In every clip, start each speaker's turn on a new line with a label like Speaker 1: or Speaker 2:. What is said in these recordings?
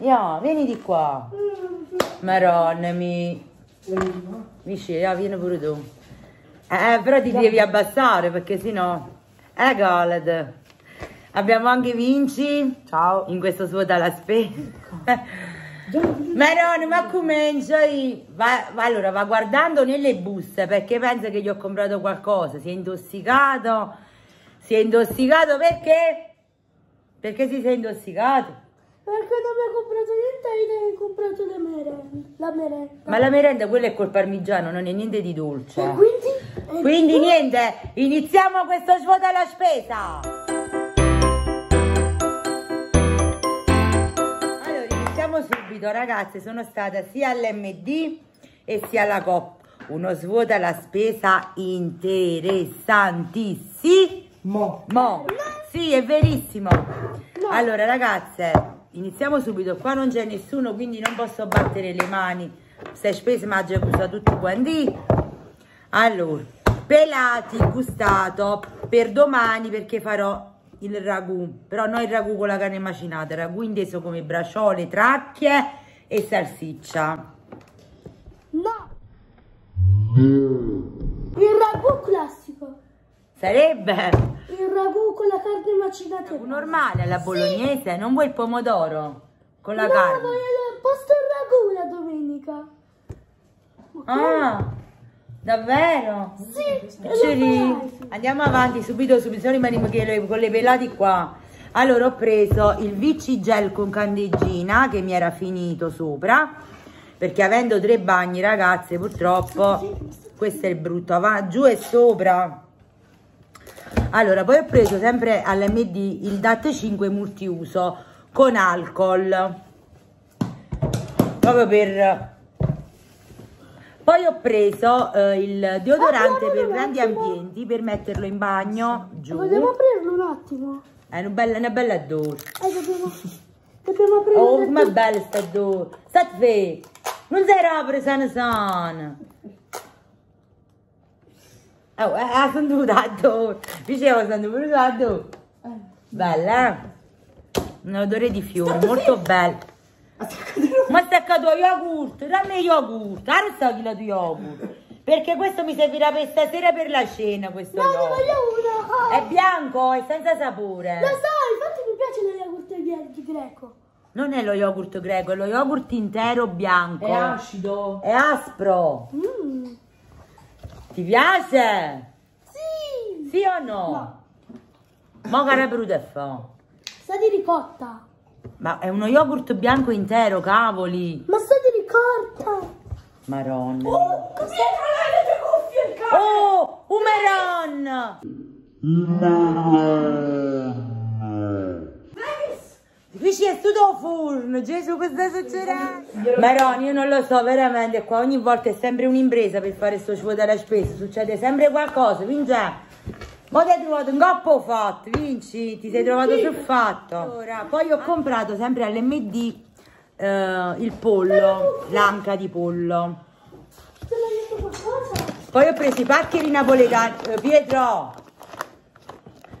Speaker 1: Ja, vieni di qua. Maronna, mi... Mi scegli, vieni pure tu. Eh, però ti devi abbassare perché sennò... Eh, Galad. Abbiamo anche Vinci.
Speaker 2: Ciao.
Speaker 1: In questo suo dalla spesa. Maronna, ma comincia va, va, allora va guardando nelle buste perché pensa che gli ho comprato qualcosa. Si è intossicato. Si è intossicato perché? Perché si sei intossicato?
Speaker 2: Perché non mi ha comprato niente e hai comprato le merende. La merenda.
Speaker 1: Ma la merenda quella è col parmigiano, non è niente di dolce.
Speaker 2: E quindi?
Speaker 1: Quindi e niente, iniziamo questo svuota la spesa. Allora, iniziamo subito ragazze, sono stata sia all'MD e sia alla COP. Uno svuota la spesa interessantissimo.
Speaker 2: Mo.
Speaker 1: Sì, è verissimo. No. Allora ragazze, iniziamo subito. Qua non c'è nessuno quindi non posso battere le mani. Queste spese ma già usato tutti quanti allora pelati gustato per domani perché farò il ragù. Però non il ragù con la carne macinata ragù inteso come braciole tracchie e salsiccia.
Speaker 2: No! Il ragù classico.
Speaker 1: Sarebbe
Speaker 2: il macinata.
Speaker 1: Ragù normale alla bolognese, sì. non vuoi il pomodoro con la
Speaker 2: no,
Speaker 1: carne?
Speaker 2: No, voglio posto il ragù la domenica.
Speaker 1: Okay. Ah, davvero?
Speaker 2: Sì.
Speaker 1: Andiamo avanti subito, subito, rimaniamo con le pelati qua. Allora ho preso il Vicci Gel con candeggina che mi era finito sopra perché avendo tre bagni ragazze purtroppo questo è il brutto, va giù e sopra allora poi ho preso sempre all'MD il DAT 5 multiuso con alcol. Proprio per poi ho preso eh, il deodorante ah, per grandi ambienti per metterlo in bagno giù.
Speaker 2: Vogliamo aprirlo un attimo?
Speaker 1: È una bella, una bella dose
Speaker 2: eh, dobbiamo, dobbiamo aprirlo
Speaker 1: oh com'è bella sta dose state non sei apre sana sana Oh, eh, ha sentito Dicevo, sono venuto Bella, eh? Un odore di fiori, molto bello. Ma staccato yogurt, dammi yogurt, sto chi la tua yogurt. Perché questo mi servirà per stasera per la cena, questo
Speaker 2: no,
Speaker 1: yogurt.
Speaker 2: uno.
Speaker 1: È bianco, è senza sapore.
Speaker 2: Lo so, infatti mi piace lo yogurt greco.
Speaker 1: Non è lo yogurt greco, è lo yogurt intero bianco.
Speaker 3: È acido.
Speaker 1: È aspro.
Speaker 2: Mm.
Speaker 1: Ti piace?
Speaker 2: Sì.
Speaker 1: Sì o no?
Speaker 2: No.
Speaker 1: Ma che brutto è fa?
Speaker 2: Sa di ricotta.
Speaker 1: Ma è uno yogurt bianco intero, cavoli.
Speaker 2: Ma sa di ricotta.
Speaker 1: Maronna.
Speaker 2: Oh, cos'è? le tue cuffie il cane.
Speaker 1: Oh, un meron. Qui c'è tutto forno, Gesù, cosa succede? Maroni, io non lo so, veramente, qua ogni volta è sempre un'impresa per fare sto cibo della spesa, succede sempre qualcosa, Vince. Ma ti hai trovato un coppo fatto, Vinci, ti sei trovato sul fatto. Allora, poi ho comprato sempre all'MD eh, il pollo, l'anca di pollo. Poi ho preso i paccheri napoletani, eh, Pietro,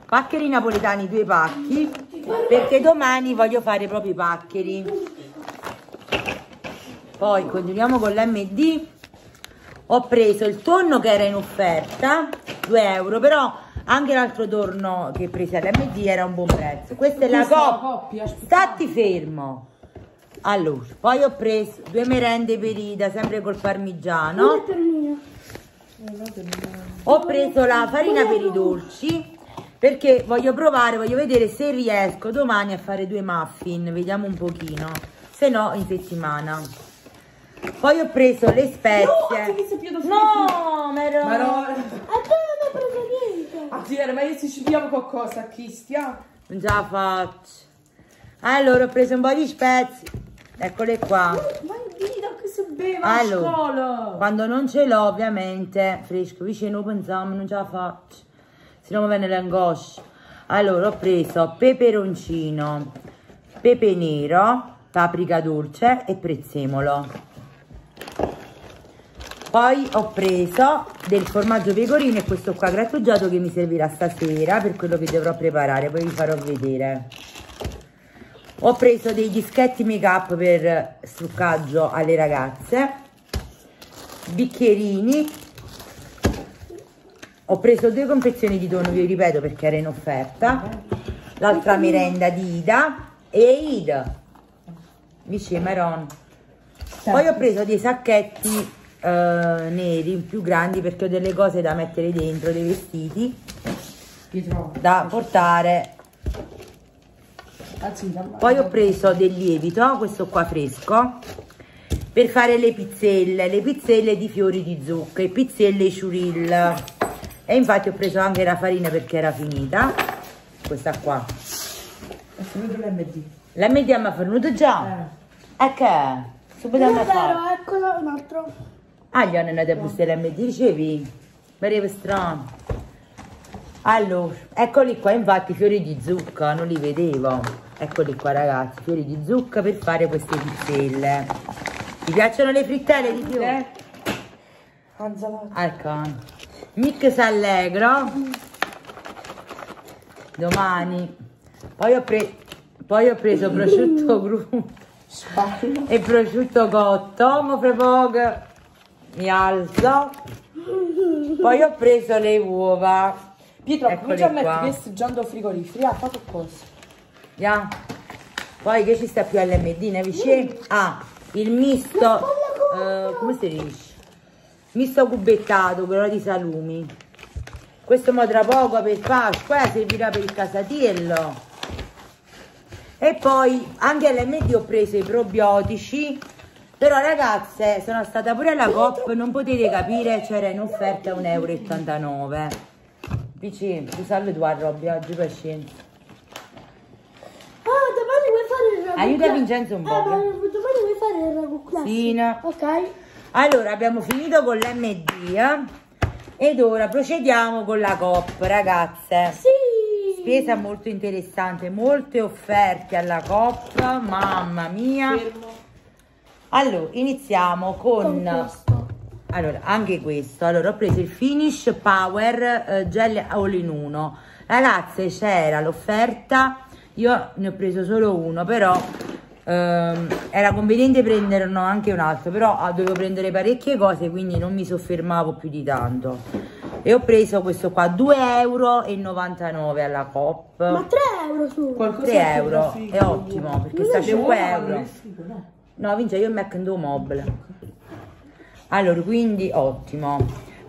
Speaker 1: paccheri napoletani, due pacchi perché domani voglio fare proprio i paccheri. Poi continuiamo con l'MD ho preso il tonno che era in offerta 2 euro però anche l'altro tonno che presi all'MD era un buon prezzo. Questa è la coppia stati fermo. Allora poi ho preso due merende per Ida sempre col parmigiano. Ho preso la farina per i dolci perché voglio provare, voglio vedere se riesco domani a fare due muffin, vediamo un pochino, se no in settimana. Poi ho preso le spezie. No, no ma ero...
Speaker 3: Ma no.
Speaker 2: A te non ho preso niente.
Speaker 3: A dire, ma io se ci pigliamo qualcosa, chi stia?
Speaker 1: Non ce la faccio. Allora ho preso un po' di spezie. Eccole qua.
Speaker 3: Ma Dio, che si beve
Speaker 1: allora,
Speaker 3: a scuola.
Speaker 1: Quando non ce l'ho, ovviamente, fresco, vicino pensiamo, non ce la faccio se no mi viene l'angoscia allora ho preso peperoncino pepe nero paprika dolce e prezzemolo poi ho preso del formaggio pecorino e questo qua grattugiato che mi servirà stasera per quello che dovrò preparare poi vi farò vedere Ho preso dei dischetti make up per struccaggio alle ragazze, bicchierini. Ho preso due confezioni di tonno, vi ripeto perché era in offerta. L'altra merenda di Ida e Ida. Vicino Maron. Poi ho preso dei sacchetti eh, neri più grandi perché ho delle cose da mettere dentro, dei vestiti da portare poi ho preso del lievito questo qua fresco per fare le pizzelle le pizzelle di fiori di zucca e pizzelle ciuril e infatti ho preso anche la farina perché era finita questa qua
Speaker 3: È finito l'MD.
Speaker 1: l'MD mi ha fornuto già e che? subito mi
Speaker 2: è
Speaker 1: fa
Speaker 2: eccolo un altro.
Speaker 1: ah gli hanno andato a bussare l'MD ricevi? pareva strano allora eccoli qua infatti fiori di zucca non li vedevo eccoli qua ragazzi fiori di zucca per fare queste pizzelle ti piacciono le frittelle di più?
Speaker 3: Eh? Anzalato.
Speaker 1: ecco mix allegro domani. Poi ho, pre- poi ho preso prosciutto crudo e prosciutto cotto. Mo fra poco mi alzo. Poi ho preso le uova.
Speaker 3: Pietro,
Speaker 1: Eccoli
Speaker 3: comincia a mettere questo giando frigoriferi. Ah, fatto cosa?
Speaker 1: Ya. poi che ci sta più all'MD ne vicino ah il misto eh, come si dice misto cubettato quello di salumi. Questo mo tra poco per Pasqua eh, servirà per il casatiello. E poi anche all'MD ho preso i probiotici. Però ragazze sono stata pure alla Coop non potete capire c'era in offerta 1,89 euro vicino ti salve tu a Robby oggi pazienza.
Speaker 2: Ah, domani vuoi fare il ragù
Speaker 1: Aiuta Vincenzo un po',
Speaker 2: Eh, ma domani vuoi fare il ragù classico?
Speaker 1: Sì, no.
Speaker 2: Ok.
Speaker 1: Allora, abbiamo finito con l'MD eh? ed ora procediamo con la COP, ragazze.
Speaker 2: Sì.
Speaker 1: Spesa molto interessante, molte offerte alla COP, mamma mia.
Speaker 3: Fermo.
Speaker 1: Allora, iniziamo con...
Speaker 2: Con questo.
Speaker 1: Allora, anche questo. Allora, ho preso il Finish Power eh, Gel All in Uno. Ragazze, c'era l'offerta, io ne ho preso solo uno, però ehm, era conveniente prenderne anche un altro, però ah, dovevo prendere parecchie cose, quindi non mi soffermavo più di tanto. E ho preso questo qua, 2,99 euro alla Coop.
Speaker 2: Ma 3 euro su.
Speaker 3: Qualcosa
Speaker 1: 3
Speaker 3: che
Speaker 1: euro,
Speaker 3: da frigo.
Speaker 1: è ottimo, perché sta
Speaker 3: le
Speaker 1: 5
Speaker 3: uova vanno
Speaker 1: euro.
Speaker 3: nel frigo, no?
Speaker 1: No, vince io mi metto mobile. Allora, quindi ottimo.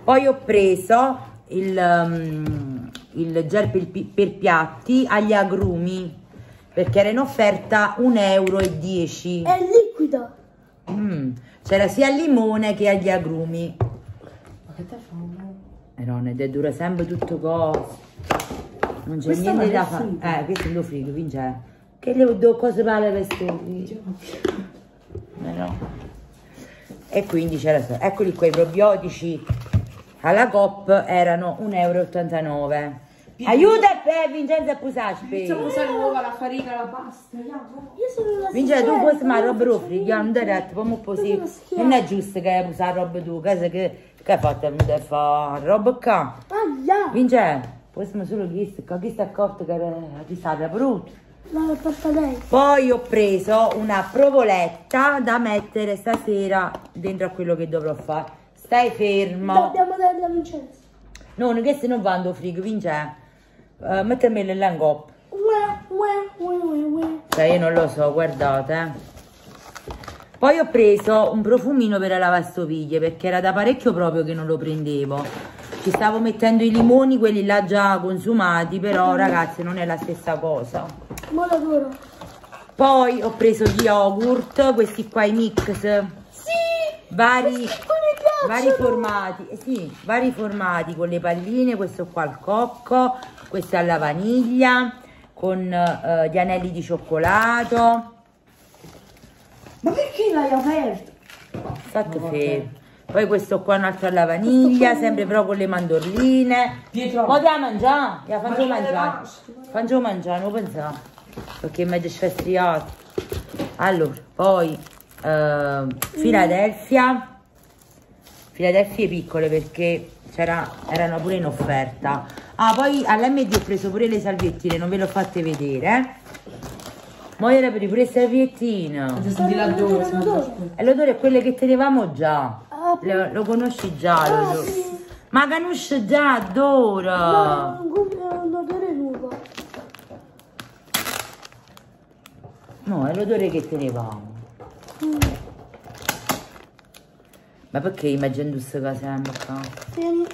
Speaker 1: Poi ho preso il, um, il gel per, per piatti agli agrumi perché era in offerta 1,10 euro.
Speaker 2: È liquido.
Speaker 1: Mm, C'era sia al limone che agli agrumi.
Speaker 3: Ma che te fanno?
Speaker 1: Eh no, ed è dura sempre tutto cose. Non c'è niente da fare. Eh, questo è il frigo, vince. Che le do cose male per stupidi. Eh no. E quindi c'era eccoli qua i probiotici alla COP erano 1,89 euro. Aiuta eh, Vincenzo a pusarci.
Speaker 3: Iniziamo a usare l'uova, la farina, la pasta.
Speaker 2: Io sono la
Speaker 1: Vincenzo tu puoi ma roba lo frigo, non ti detto, come così. Non è giusto che hai usato roba tu, che, che, che hai fatto a fare roba qua.
Speaker 2: Aia.
Speaker 1: Vincenzo, possiamo solo chiesto, che chi si è accorto che era stata
Speaker 2: porta lei.
Speaker 1: Poi ho preso una provoletta da mettere stasera dentro a quello che dovrò fare. Stai fermo.
Speaker 2: Dobbiamo darla a Vincenzo.
Speaker 1: No, che se non vado frigo, vince. Uh,
Speaker 2: ue, ue, ue, ue.
Speaker 1: Cioè io non lo so, guardate. eh. Poi ho preso un profumino per la lavastoviglie perché era da parecchio proprio che non lo prendevo. Ci stavo mettendo i limoni, quelli là già consumati, però ragazzi non è la stessa cosa.
Speaker 2: L'adoro.
Speaker 1: Poi ho preso gli yogurt, questi qua i mix,
Speaker 2: Sì.
Speaker 1: vari,
Speaker 2: Poi mi
Speaker 1: vari formati, eh sì, vari formati con le palline, questo qua al cocco, questo alla vaniglia, con eh, gli anelli di cioccolato.
Speaker 3: Ma perché l'hai aperto?
Speaker 1: Fatto fermo. Poi questo qua un altro alla vaniglia, sempre però con le mandorline.
Speaker 3: Pietro.
Speaker 1: Ma da mangiare, ya, faccio mangiare. Faccio mangiare, non pensare. Perché è mezzo sfestriato. Allora, poi eh, Philadelphia. Philadelphia piccole perché c'era, erano pure in offerta. Ah, poi all'MD ho preso pure le salviettine, non ve le ho fatte vedere. Ma era per pure
Speaker 3: l'odore.
Speaker 1: E l'odore è quello che tenevamo già.
Speaker 2: Ah,
Speaker 1: Lo, lo conosci già,
Speaker 2: ah,
Speaker 1: lo-. Ma conosci già, adoro.
Speaker 2: No, un odore nuovo.
Speaker 1: No, è l'odore che tenevamo.
Speaker 2: Mm.
Speaker 1: Ma perché immagino queste cose qua?
Speaker 2: Tieni.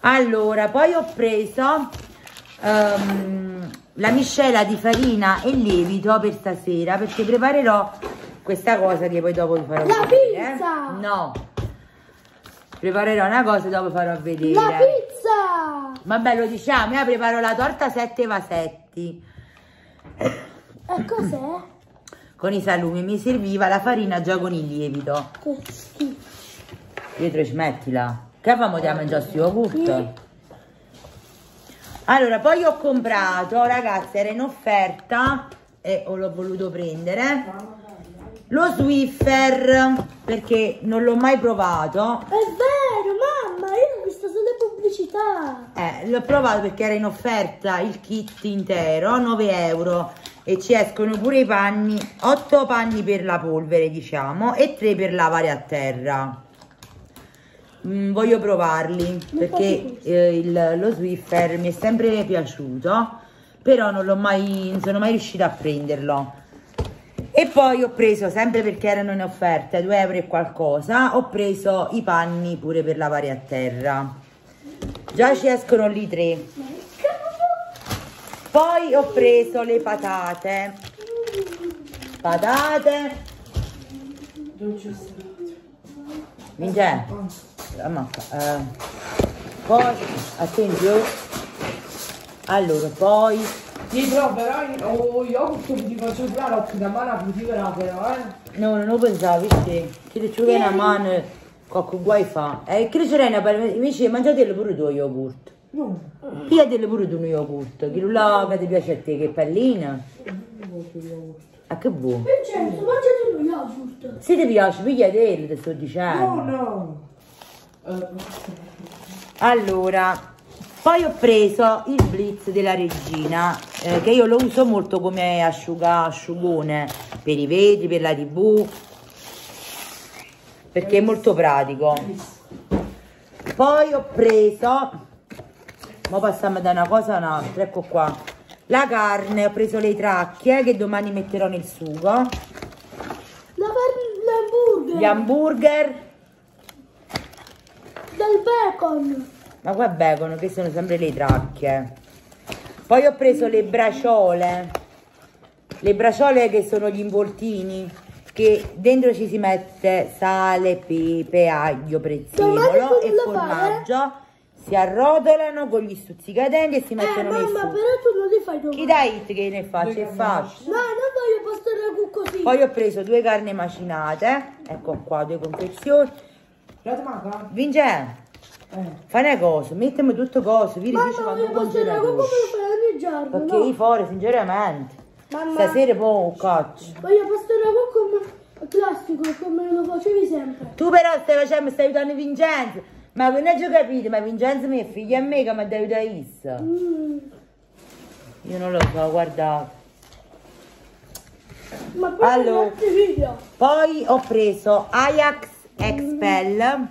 Speaker 1: Allora, poi ho preso ehm, la miscela di farina e lievito per stasera perché preparerò questa cosa che poi dopo vi farò
Speaker 2: La
Speaker 1: vedere.
Speaker 2: pizza!
Speaker 1: No. Preparerò una cosa e dopo farò vedere.
Speaker 2: La pizza!
Speaker 1: Vabbè, lo diciamo, io preparo la torta sette vasetti
Speaker 2: E cos'è?
Speaker 1: Con i salumi. Mi serviva la farina già con il lievito.
Speaker 2: Schifo.
Speaker 1: Dietro smettila. Che famo da mangiare yogurt?
Speaker 2: Sì.
Speaker 1: Allora, poi ho comprato, ragazzi, era in offerta e ho l'ho voluto prendere lo Swiffer perché non l'ho mai provato.
Speaker 2: È vero, mamma, io ho visto solo pubblicità.
Speaker 1: Eh, l'ho provato perché era in offerta il kit intero, 9 euro e ci escono pure i panni, 8 panni per la polvere diciamo e 3 per lavare a terra. Mm, voglio provarli perché eh, il- lo Swiffer mi è sempre piaciuto, però non l'ho mai, non sono mai riuscita a prenderlo. E poi ho preso, sempre perché erano in offerta, 2 euro e qualcosa, ho preso i panni pure per lavare a terra. Già ci escono lì tre. Poi ho preso le patate. Patate. Mince. Ammacca. Eh. Poi, attenzione. Allora, poi
Speaker 3: Dietro però oh, io ti faccio pure l'occhio da mano fruttivera però eh.
Speaker 1: No, non lo pensavo, che che ci vuole una mano, qualche guai fa. E che c'era una per invece mangiatelo pure tu yogurt.
Speaker 3: No,
Speaker 1: Pigliatelo pure tu un yogurt, che là che ti piace a te, che pallina. A che buono.
Speaker 2: Vincenzo, mangiati uno yogurt.
Speaker 1: Se ti piace, pigliatelo, ti sto
Speaker 3: no,
Speaker 1: dicendo.
Speaker 3: no. Eh,
Speaker 1: Allora, poi ho preso il Blitz della regina, eh, che io lo uso molto come asciuga asciugone per i vetri, per la tv, perché è molto pratico. Poi ho preso, ma passiamo da una cosa a un'altra, ecco qua, la carne, ho preso le tracchie che domani metterò nel sugo,
Speaker 2: La par- l'hamburger.
Speaker 1: gli hamburger,
Speaker 2: Del bacon.
Speaker 1: Ma qua bevono che sono sempre le tracchie. Poi ho preso le braciole. Le braciole che sono gli involtini. Che dentro ci si mette sale, pepe, aglio, prezzemolo e formaggio. Si arrotolano con gli stuzzicadenti e si
Speaker 2: Eh,
Speaker 1: mettono nel
Speaker 2: mamma, però tu non li fai domani.
Speaker 1: Chi dai che ne faccio? È facile.
Speaker 2: No, non voglio pasta ragù così.
Speaker 1: Poi ho preso due carni macinate. Ecco qua, due confezioni.
Speaker 3: Guarda manca.
Speaker 1: Vince,
Speaker 3: Eh.
Speaker 1: fai una cosa, mettimi tutto coso. Vieni
Speaker 2: Mamma,
Speaker 1: dice
Speaker 2: voglio
Speaker 1: quando
Speaker 2: pasta ragù come lo fai ogni giorno,
Speaker 1: Perché
Speaker 2: no?
Speaker 1: io fuori, sinceramente.
Speaker 2: Mamma,
Speaker 1: Stasera poi un caccio.
Speaker 2: voglio pasta ragù come classico, come lo facevi sempre.
Speaker 1: Tu però stai facendo, mi stai aiutando Vincenzo. Ma non hai già capito, ma Vincenzo mi è figlio a me che mi dai aiutare issa.
Speaker 2: Mm.
Speaker 1: Io non lo so, guardate.
Speaker 2: Ma poi
Speaker 1: Allora. Poi ho preso Ajax Expel.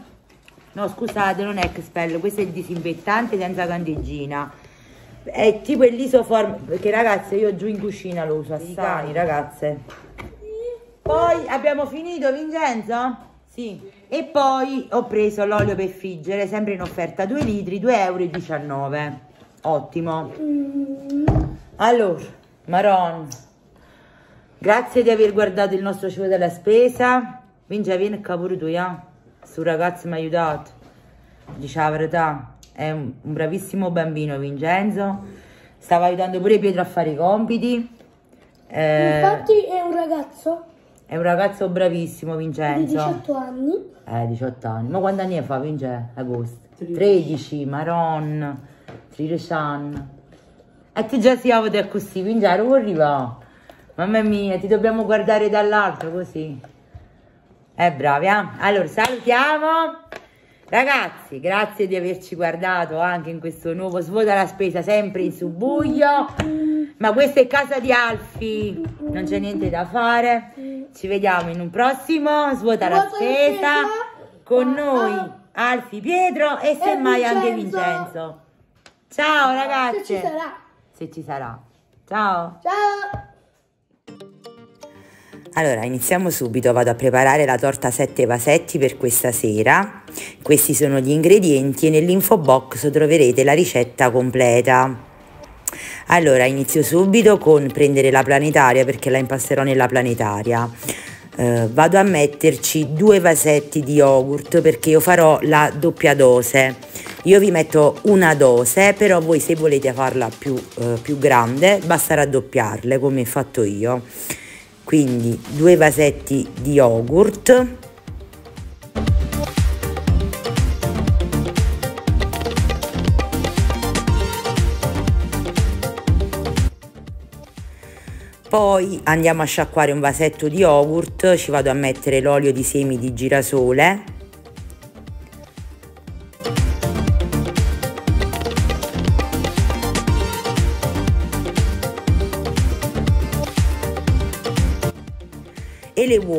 Speaker 1: No, scusate, non è Expel, questo è il disinfettante senza candeggina. È tipo il lisoform, perché ragazze io giù in cucina lo uso assai, ragazze. Poi abbiamo finito, Vincenzo? Sì. E poi ho preso l'olio per friggere, sempre in offerta 2 litri, 2,19 euro. Ottimo. Allora, Maron, grazie di aver guardato il nostro cibo della spesa. Vince, vieni qua pure tu, ya? Sto ragazzo mi ha aiutato. Dice la verità, è un, un bravissimo bambino Vincenzo. Stava aiutando pure Pietro a fare i compiti. Eh,
Speaker 2: Infatti è un ragazzo
Speaker 1: è un ragazzo bravissimo
Speaker 2: di
Speaker 1: Vincenzo.
Speaker 2: 18 anni.
Speaker 1: Eh, 18 anni. Ma quanti anni fa, Vince? Agosto?
Speaker 3: 13.
Speaker 1: 13, Maron, 13 anni. E ti già si avete così, Vince, ero arriva. Mamma mia, ti dobbiamo guardare dall'alto così. Eh, bravi, eh? Allora, salutiamo. Ragazzi, grazie di averci guardato anche in questo nuovo Svuota la spesa sempre in subuglio. Ma questa è casa di Alfi, non c'è niente da fare. Ci vediamo in un prossimo Svuota la spesa con noi Alfi, Pietro e semmai anche Vincenzo. Ciao ragazzi.
Speaker 2: Se ci sarà.
Speaker 1: Se ci sarà. Ciao.
Speaker 2: Ciao.
Speaker 1: Allora, iniziamo subito, vado a preparare la torta 7 vasetti per questa sera. Questi sono gli ingredienti e nell'info box troverete la ricetta completa. Allora, inizio subito con prendere la planetaria perché la impasterò nella planetaria. Eh, vado a metterci due vasetti di yogurt perché io farò la doppia dose. Io vi metto una dose, però voi se volete farla più, eh, più grande basta raddoppiarle come ho fatto io quindi due vasetti di yogurt. Poi andiamo a sciacquare un vasetto di yogurt ci vado a mettere l'olio di semi di girasole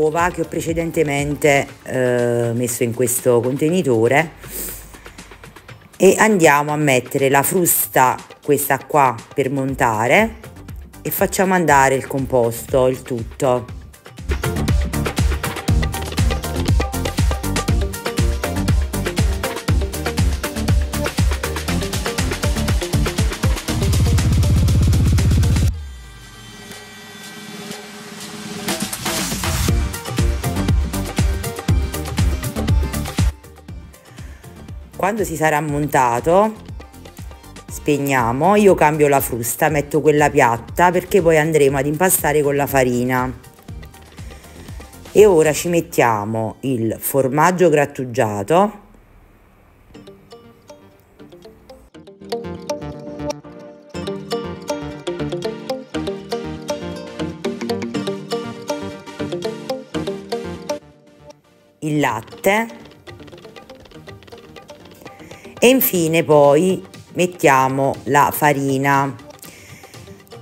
Speaker 1: uova che ho precedentemente eh, messo in questo contenitore. E andiamo a mettere la frusta questa qua per montare. E facciamo andare il composto il tutto quando si sarà montato spegniamo io cambio la frusta metto quella piatta perché poi andremo ad impastare con la farina. E ora ci mettiamo il formaggio grattugiato. Il latte e infine poi mettiamo la farina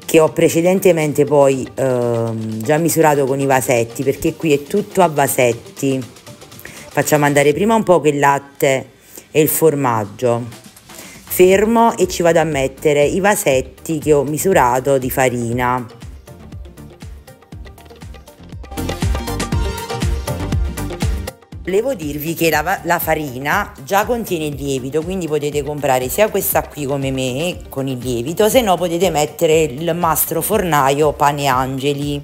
Speaker 1: che ho precedentemente poi eh, già misurato con i vasetti perché qui è tutto a vasetti. Facciamo andare prima un po' il latte e il formaggio. Fermo e ci vado a mettere i vasetti che ho misurato di farina Volevo dirvi che la, la, farina già contiene il lievito, quindi potete comprare sia questa qui come me con il lievito, se no potete mettere il mastro fornaio pane angeli.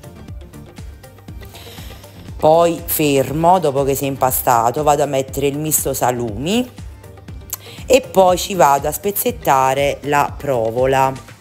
Speaker 1: Poi fermo, dopo che si è impastato, vado a mettere il misto salumi e poi ci vado a spezzettare la provola.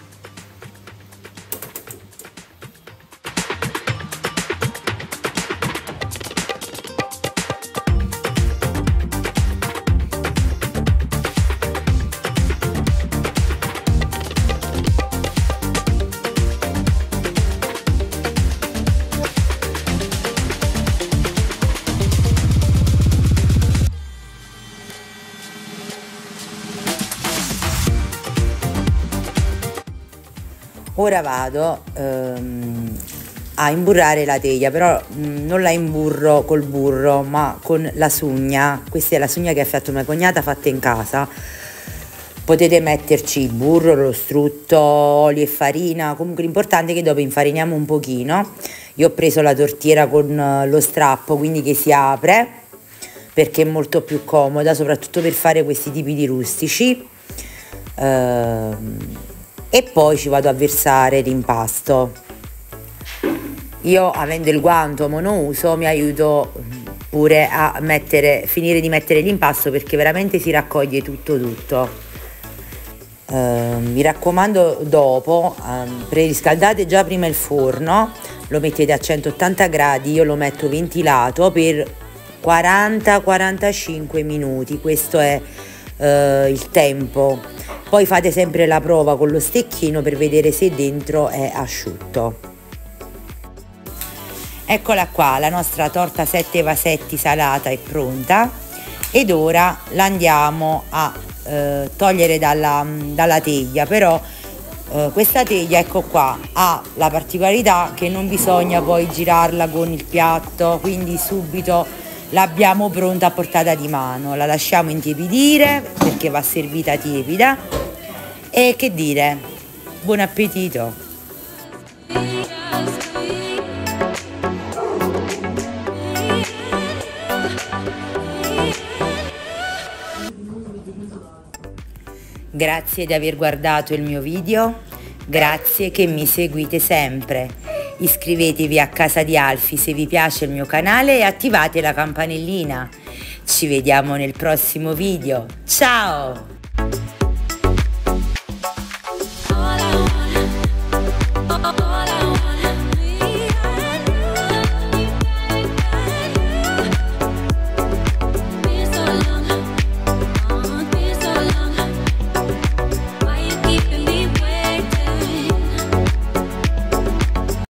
Speaker 1: Ora vado ehm, a imburrare la teglia però mh, mm, non la imburro col burro ma con la sugna. Questa è la sugna che ha fatto mia cognata fatta in casa. Potete metterci il burro, lo strutto, olio e farina. Comunque l'importante è che dopo infariniamo un pochino. Io ho preso la tortiera con eh, lo strappo quindi che si apre perché è molto più comoda soprattutto per fare questi tipi di rustici. Ehm, e poi ci vado a versare l'impasto. Io avendo il guanto monouso mi aiuto pure a mettere, finire di mettere l'impasto perché veramente si raccoglie tutto tutto. Uh, mi raccomando dopo um, preriscaldate già prima il forno lo mettete a 180 gradi io lo metto ventilato per 40-45 minuti questo è uh, il tempo. Poi fate sempre la prova con lo stecchino per vedere se dentro è asciutto. Eccola qua la nostra torta 7 vasetti salata è pronta ed ora la andiamo a eh, togliere dalla, dalla teglia però eh, questa teglia ecco qua ha la particolarità che non bisogna poi girarla con il piatto quindi subito l'abbiamo pronta a portata di mano la lasciamo intiepidire perché va servita tiepida e che dire buon appetito Grazie di aver guardato il mio video, grazie che mi seguite sempre. Iscrivetevi a Casa di Alfi se vi piace il mio canale e attivate la campanellina. Ci vediamo nel prossimo video. Ciao!